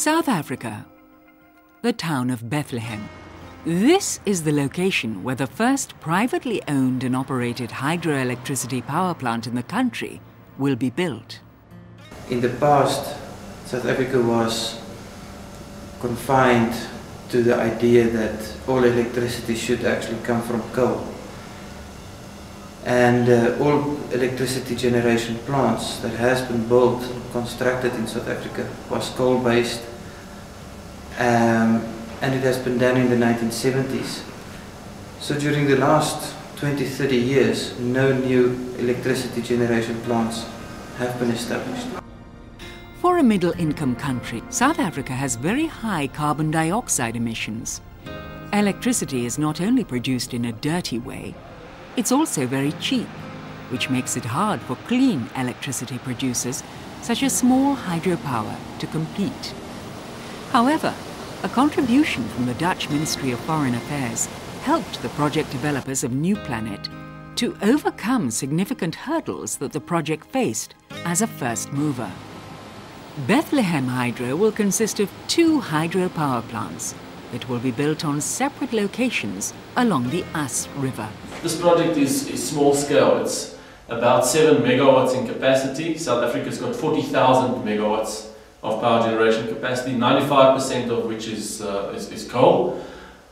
South Africa, the town of Bethlehem. This is the location where the first privately owned and operated hydroelectricity power plant in the country will be built. In the past, South Africa was confined to the idea that all electricity should actually come from coal. And uh, all electricity generation plants that has been built and constructed in South Africa was coal-based um, and it has been done in the 1970s. So during the last 20, 30 years, no new electricity generation plants have been established. For a middle income country, South Africa has very high carbon dioxide emissions. Electricity is not only produced in a dirty way, it's also very cheap, which makes it hard for clean electricity producers such as small hydropower to compete. However, a contribution from the Dutch Ministry of Foreign Affairs helped the project developers of NuPlanet to overcome significant hurdles that the project faced as a first mover. Bethlehem Hydro will consist of two hydropower plants that will be built on separate locations along the Ass River. This project is, is small scale. It's about 7 megawatts in capacity. South Africa's got 40,000 megawatts of power generation capacity, 95% of which is, uh, is, is, coal,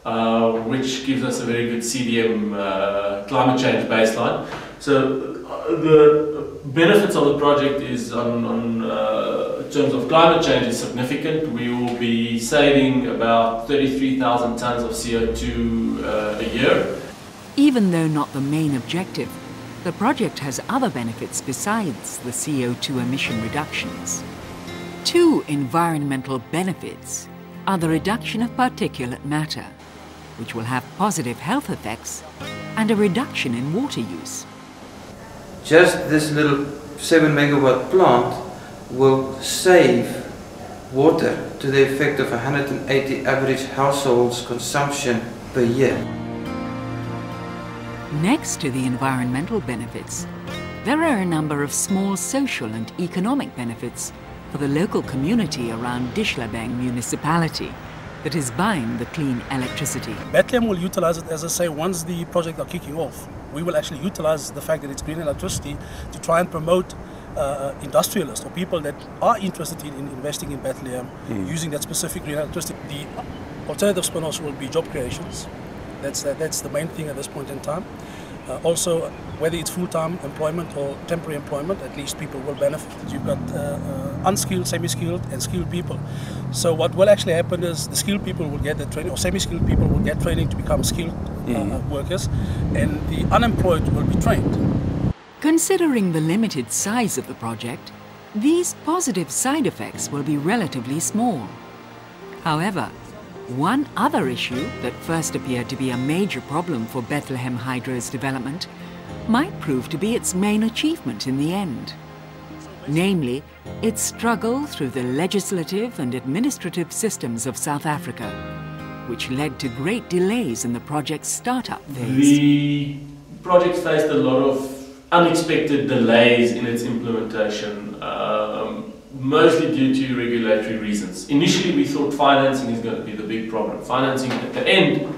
uh, which gives us a very good CDM uh, climate change baseline. So uh, the benefits of the project is on, on uh, terms of climate change is significant. We will be saving about 33,000 tons of CO2 uh, a year. Even though not the main objective, the project has other benefits besides the CO2 emission reductions. Two environmental benefits are the reduction of particulate matter, which will have positive health effects, and a reduction in water use. Just this little 7 megawatt plant will save water to the effect of 180 average households consumption per year. Next to the environmental benefits, there are a number of small social and economic benefits for the local community around Dihlabeng municipality that is buying the clean electricity. Bethlehem will utilize it, as I say, once the project are kicking off. We will actually utilize the fact that it's green electricity to try and promote uh, industrialists or people that are interested in, in investing in Bethlehem mm. using that specific green electricity. The alternative spin-offs will be job creations. That's, uh, that's the main thing at this point in time. Uh, also, whether it's full-time employment or temporary employment, at least people will benefit. You've got uh, uh, unskilled, semi-skilled, and skilled people. So what will actually happen is the skilled people will get the training, or semi-skilled people will get training to become skilled mm. workers, and the unemployed will be trained. Considering the limited size of the project, these positive side effects will be relatively small. However, one other issue that first appeared to be a major problem for Bethlehem Hydro's development might prove to be its main achievement in the end. Namely, its struggle through the legislative and administrative systems of South Africa, which led to great delays in the project's startup phase. The project faced a lot of unexpected delays in its implementation. Um, mostly due to regulatory reasons. Initially, we thought financing is going to be the big problem. Financing at the end,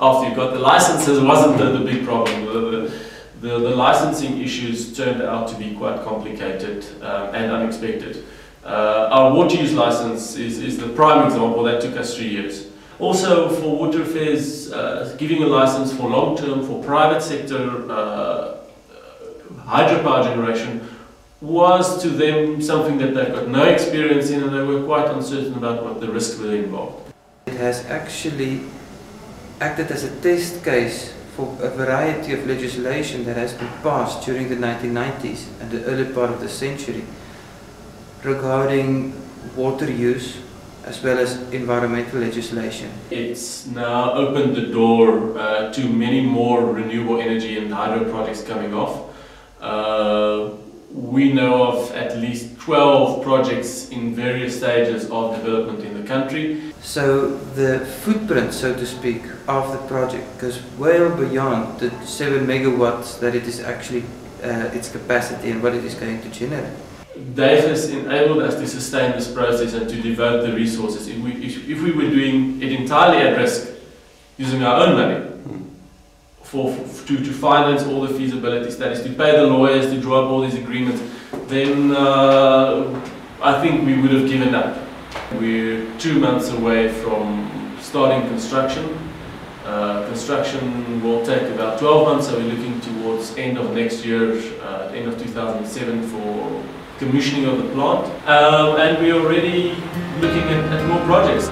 after you got the licenses, wasn't the, the big problem. The, the, the, licensing issues turned out to be quite complicated um, and unexpected. Uh, our water use license is, is the prime example. That took us three years. Also, for water affairs, uh, giving a license for long term, for private sector uh, hydropower generation was to them something that they've got no experience in and they were quite uncertain about what the risks were involved. It has actually acted as a test case for a variety of legislation that has been passed during the 1990s and the early part of the century regarding water use as well as environmental legislation. It's now opened the door uh, to many more renewable energy and hydro projects coming off. Uh, we know of at least 12 projects in various stages of development in the country. So the footprint, so to speak, of the project goes well beyond the 7 megawatts that it is actually uh, its capacity and what it is going to generate. DAFE has enabled us to sustain this process and to devote the resources. If we, if, if we were doing it entirely at risk, using our own money, for, for, to, to finance all the feasibility studies, to pay the lawyers, to draw up all these agreements, then uh, I think we would have given up. We're two months away from starting construction. Uh, construction will take about 12 months, so we're looking towards end of next year, uh, end of 2007 for commissioning of the plant. Um, and we're already looking at, at more projects.